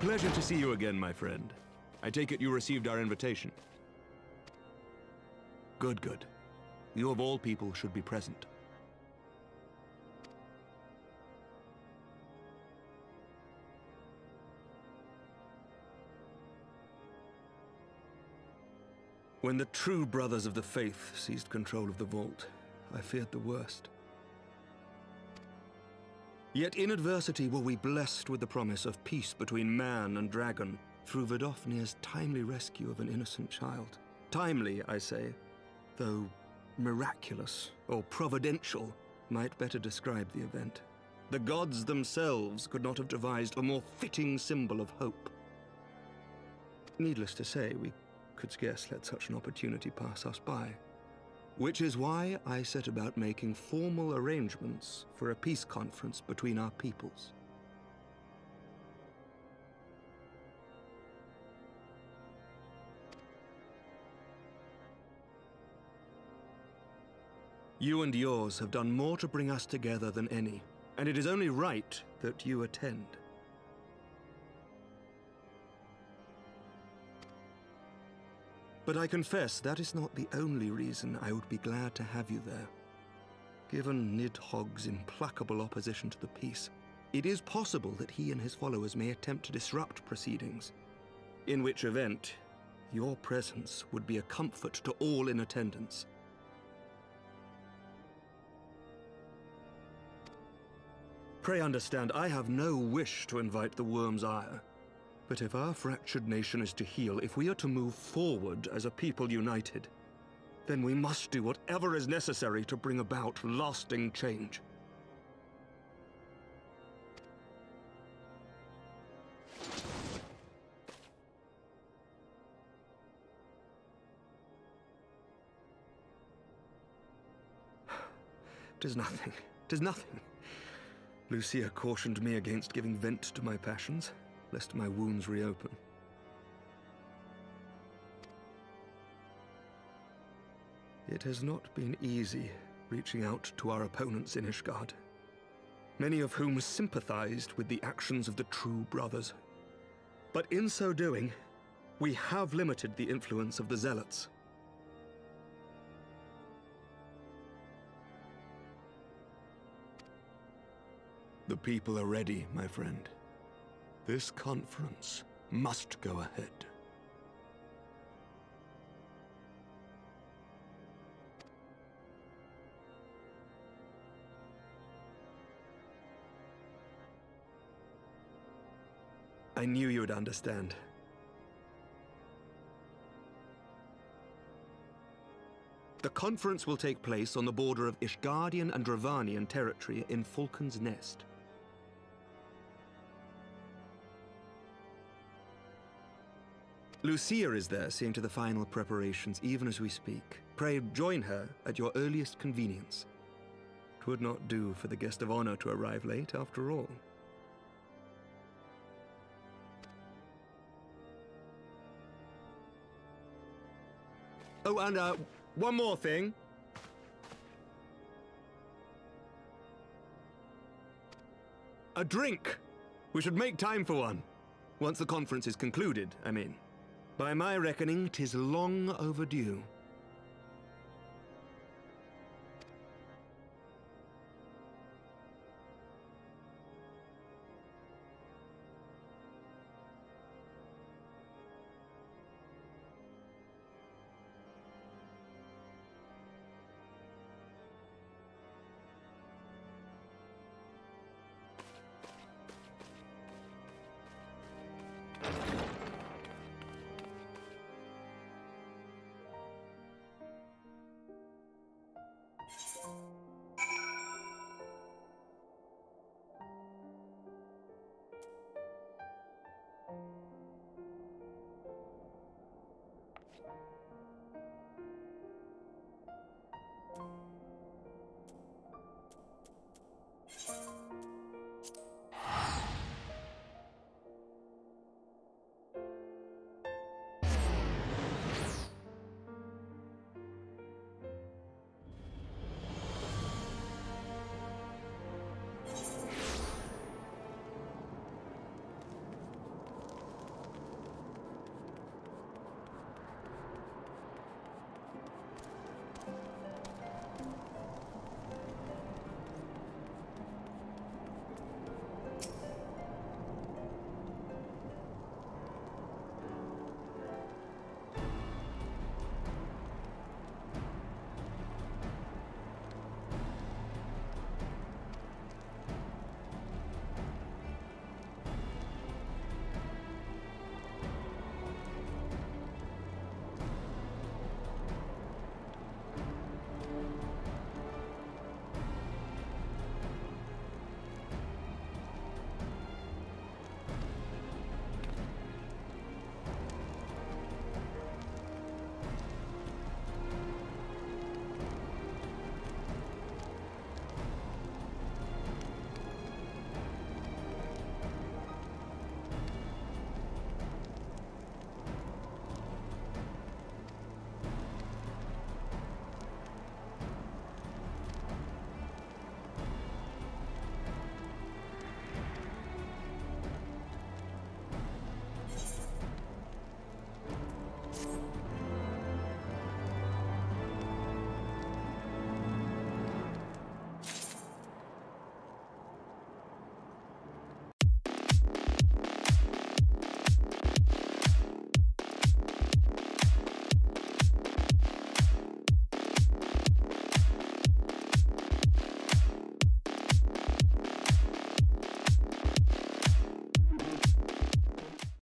Pleasure to see you again, my friend. I take it you received our invitation. Good, good. You of all people should be present. When the true brothers of the faith seized control of the vault, I feared the worst. Yet in adversity were we blessed with the promise of peace between man and dragon through Vidofnir's timely rescue of an innocent child. Timely, I say, though miraculous or providential might better describe the event. The gods themselves could not have devised a more fitting symbol of hope. Needless to say, we could scarce let such an opportunity pass us by. Which is why I set about making formal arrangements for a peace conference between our peoples. You and yours have done more to bring us together than any, and it is only right that you attend. But I confess that is not the only reason I would be glad to have you there. Given Nidhogg's implacable opposition to the peace, it is possible that he and his followers may attempt to disrupt proceedings, in which event your presence would be a comfort to all in attendance. Pray understand, I have no wish to invite the Worm's ire. But if our fractured nation is to heal, if we are to move forward as a people united, then we must do whatever is necessary to bring about lasting change. Tis nothing. Tis nothing. Lucia cautioned me against giving vent to my passions lest my wounds reopen. It has not been easy reaching out to our opponents in Ishgard, many of whom sympathized with the actions of the true brothers. But in so doing, we have limited the influence of the Zealots. The people are ready, my friend. This conference must go ahead. I knew you would understand. The conference will take place on the border of Ishgardian and Dravanian territory in Falcon's Nest. Lucia is there seeing to the final preparations even as we speak. Pray join her at your earliest convenience. Twould not do for the guest of honor to arrive late, after all. Oh, and uh, one more thing. A drink! We should make time for one. Once the conference is concluded, I mean. By my reckoning, tis long overdue.